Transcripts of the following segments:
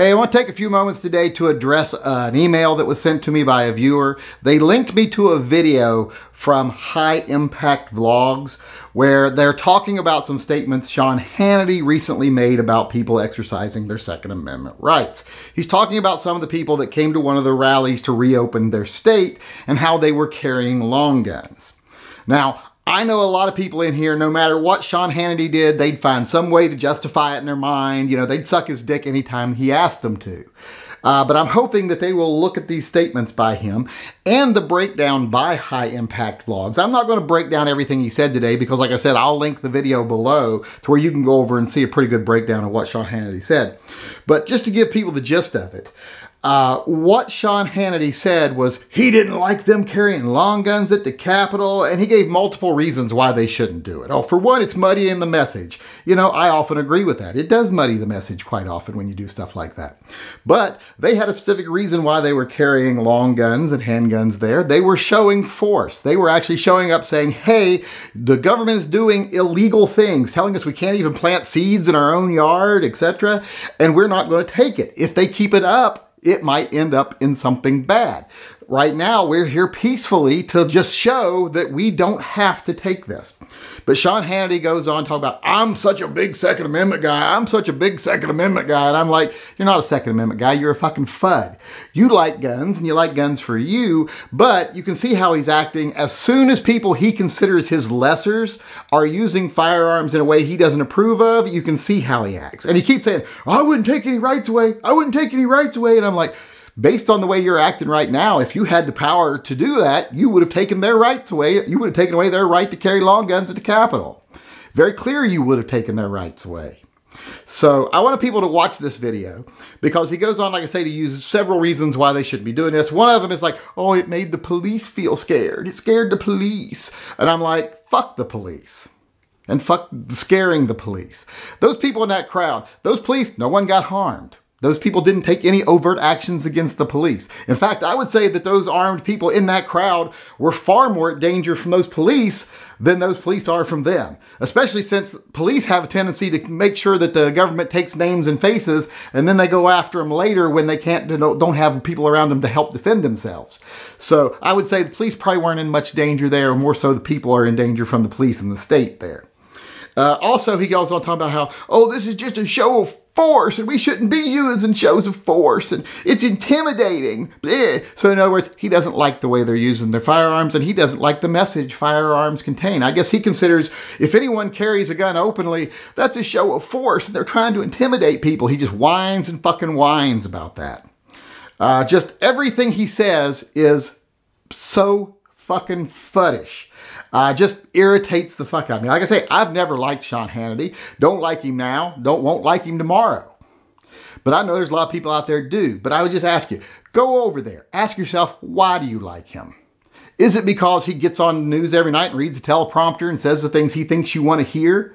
Hey, I want to take a few moments today to address uh, an email that was sent to me by a viewer. They linked me to a video from High Impact Vlogs where they're talking about some statements Sean Hannity recently made about people exercising their Second Amendment rights. He's talking about some of the people that came to one of the rallies to reopen their state and how they were carrying long guns. Now, I know a lot of people in here, no matter what Sean Hannity did, they'd find some way to justify it in their mind. You know, they'd suck his dick anytime he asked them to. Uh, but I'm hoping that they will look at these statements by him and the breakdown by High Impact Vlogs. I'm not going to break down everything he said today because, like I said, I'll link the video below to where you can go over and see a pretty good breakdown of what Sean Hannity said. But just to give people the gist of it, uh, what Sean Hannity said was he didn't like them carrying long guns at the Capitol, and he gave multiple reasons why they shouldn't do it. Oh, for one, it's muddying the message. You know, I often agree with that. It does muddy the message quite often when you do stuff like that. But they had a specific reason why they were carrying long guns and handguns there. They were showing force. They were actually showing up saying, hey, the government is doing illegal things, telling us we can't even plant seeds in our own yard, etc., and we're not going to take it. If they keep it up, it might end up in something bad. Right now, we're here peacefully to just show that we don't have to take this. But Sean Hannity goes on talking about, I'm such a big Second Amendment guy. I'm such a big Second Amendment guy. And I'm like, you're not a Second Amendment guy. You're a fucking Fudd. You like guns and you like guns for you, but you can see how he's acting as soon as people he considers his lessers are using firearms in a way he doesn't approve of, you can see how he acts. And he keeps saying, I wouldn't take any rights away. I wouldn't take any rights away. And I'm like, based on the way you're acting right now, if you had the power to do that, you would have taken their rights away. You would have taken away their right to carry long guns at the Capitol. Very clear you would have taken their rights away. So I wanted people to watch this video because he goes on, like I say, to use several reasons why they shouldn't be doing this. One of them is like, oh, it made the police feel scared. It scared the police. And I'm like, fuck the police. And fuck scaring the police. Those people in that crowd, those police, no one got harmed. Those people didn't take any overt actions against the police. In fact, I would say that those armed people in that crowd were far more at danger from those police than those police are from them. Especially since police have a tendency to make sure that the government takes names and faces and then they go after them later when they can't don't have people around them to help defend themselves. So I would say the police probably weren't in much danger there. More so the people are in danger from the police in the state there. Uh, also, he goes on talking about how, oh, this is just a show of force and we shouldn't be using shows of force and it's intimidating. So, in other words, he doesn't like the way they're using their firearms and he doesn't like the message firearms contain. I guess he considers if anyone carries a gun openly, that's a show of force and they're trying to intimidate people. He just whines and fucking whines about that. Uh, just everything he says is so fucking fuddish. Uh, just irritates the fuck out of me. Like I say, I've never liked Sean Hannity. Don't like him now. Don't won't like him tomorrow. But I know there's a lot of people out there do. But I would just ask you, go over there. Ask yourself, why do you like him? Is it because he gets on the news every night and reads a teleprompter and says the things he thinks you want to hear?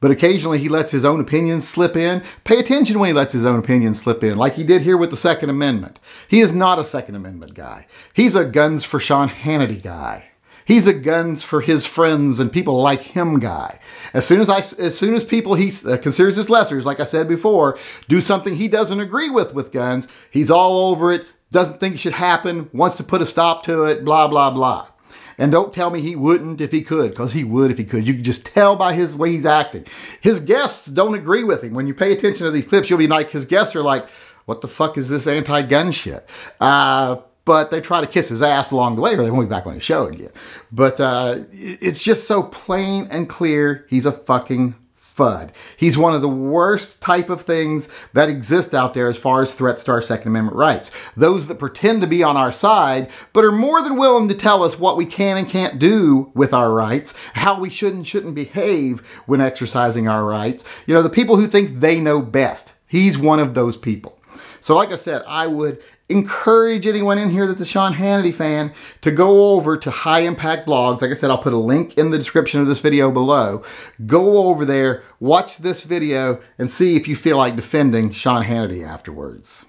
But occasionally he lets his own opinions slip in. Pay attention when he lets his own opinions slip in, like he did here with the Second Amendment. He is not a Second Amendment guy. He's a guns for Sean Hannity guy. He's a guns for his friends and people like him guy. As soon as I, as soon as people he uh, considers his lessers, like I said before, do something he doesn't agree with with guns, he's all over it. Doesn't think it should happen. Wants to put a stop to it. Blah blah blah. And don't tell me he wouldn't if he could, because he would if he could. You can just tell by his way he's acting. His guests don't agree with him. When you pay attention to these clips, you'll be like, his guests are like, what the fuck is this anti-gun shit? Uh, but they try to kiss his ass along the way or they won't be back on his show again. But uh, it's just so plain and clear he's a fucking Fudd. He's one of the worst type of things that exist out there as far as threats to our Second Amendment rights. Those that pretend to be on our side, but are more than willing to tell us what we can and can't do with our rights, how we should and shouldn't behave when exercising our rights. You know, the people who think they know best. He's one of those people. So like I said, I would encourage anyone in here that's a Sean Hannity fan to go over to High Impact Vlogs. Like I said, I'll put a link in the description of this video below. Go over there, watch this video, and see if you feel like defending Sean Hannity afterwards.